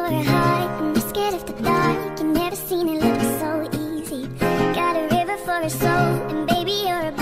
for a hike and I'm scared of the dark. You never seen it look so easy. Got a river for a soul, and baby, you're a